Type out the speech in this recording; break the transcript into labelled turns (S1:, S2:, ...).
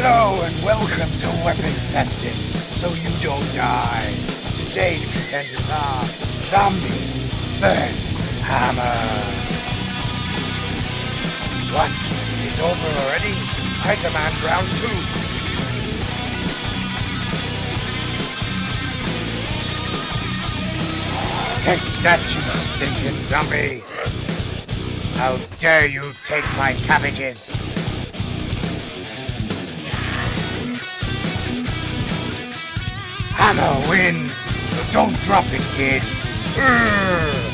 S1: Hello and welcome to Weapons Testing, so you don't die. Today's contenders are Zombie vs. Hammer. What? It's over already? I demand round two. Take that, you stinking zombie! How dare you take my cabbages! Hammer wins, so don't drop it, kids. Urgh.